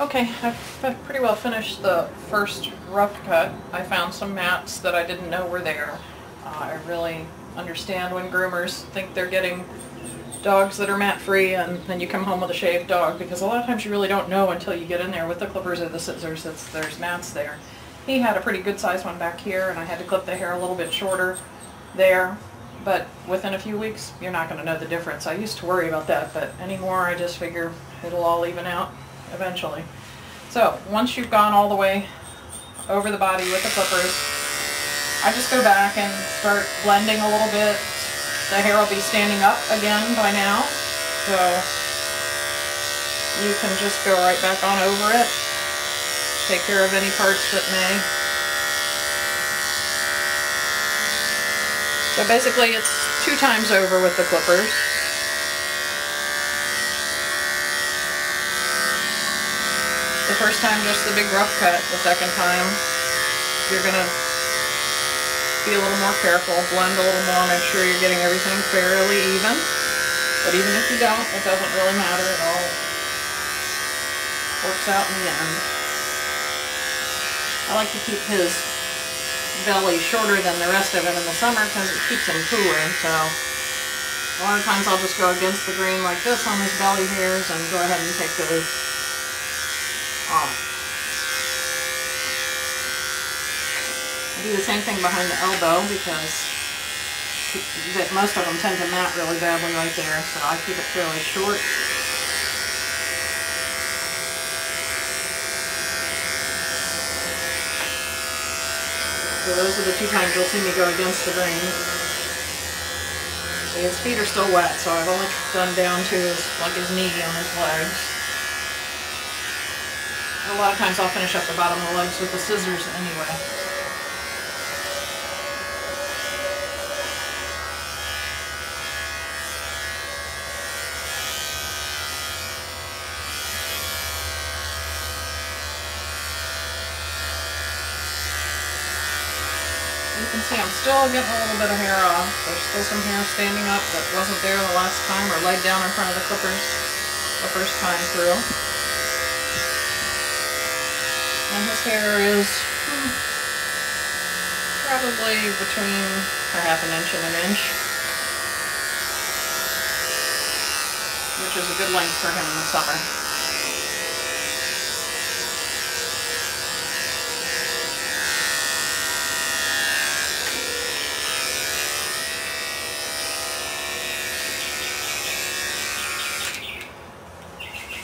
Okay, I've pretty well finished the first rough cut. I found some mats that I didn't know were there. Uh, I really understand when groomers think they're getting dogs that are mat-free and then you come home with a shaved dog because a lot of times you really don't know until you get in there with the clippers or the scissors that there's mats there. He had a pretty good sized one back here and I had to clip the hair a little bit shorter there but within a few weeks you're not going to know the difference. I used to worry about that but anymore I just figure it'll all even out eventually. So once you've gone all the way over the body with the clippers, I just go back and start blending a little bit. The hair will be standing up again by now, so you can just go right back on over it. Take care of any parts that may. So basically it's two times over with the clippers. The first time just the big rough cut, the second time you're going to be a little more careful, blend a little more, make sure you're getting everything fairly even. But even if you don't, it doesn't really matter, it all works out in the end. I like to keep his belly shorter than the rest of it in the summer because it keeps him cooler, so a lot of times I'll just go against the grain like this on his belly hairs and go ahead and take those off. I do the same thing behind the elbow because that most of them tend to mat really badly right there, so I keep it fairly short. So those are the two times you'll see me go against the grain. His feet are still wet, so I've only done down to his, like his knee on his legs. A lot of times I'll finish up the bottom of the legs with the scissors anyway. You can see I'm still getting a little bit of hair off. There's still some hair standing up that wasn't there the last time or laid down in front of the clippers the first time through. And his hair is hmm, probably between a half an inch and an inch. Which is a good length for him in the summer.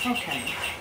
Okay.